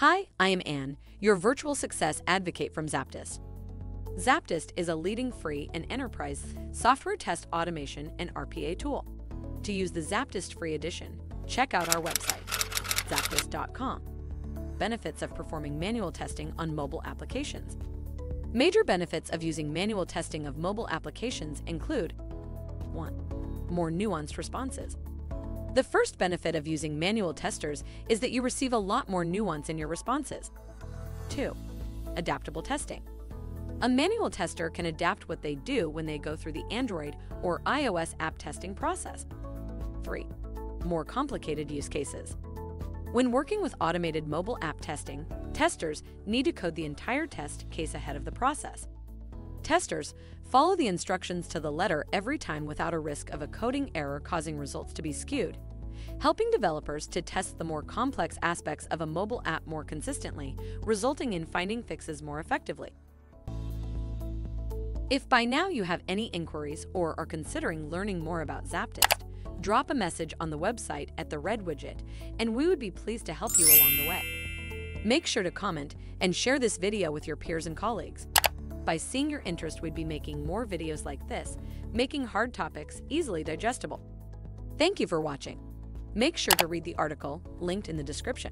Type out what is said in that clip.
Hi, I am Anne, your virtual success advocate from ZAPTEST. ZAPTEST is a leading free and enterprise software test automation and RPA tool. To use the ZAPTEST free edition, check out our website, zaptest.com. Benefits of performing manual testing on mobile applications. Major benefits of using manual testing of mobile applications include 1. More nuanced responses. The first benefit of using manual testers is that you receive a lot more nuance in your responses. 2. Adaptable testing. A manual tester can adapt what they do when they go through the Android or iOS app testing process. 3. More complicated use cases. When working with automated mobile app testing, testers need to code the entire test case ahead of the process. Testers follow the instructions to the letter every time without a risk of a coding error causing results to be skewed helping developers to test the more complex aspects of a mobile app more consistently, resulting in finding fixes more effectively. If by now you have any inquiries or are considering learning more about ZAPTEST, drop a message on the website at the red widget, and we would be pleased to help you along the way. Make sure to comment and share this video with your peers and colleagues. By seeing your interest, we'd be making more videos like this, making hard topics easily digestible. Thank you for watching. Make sure to read the article linked in the description.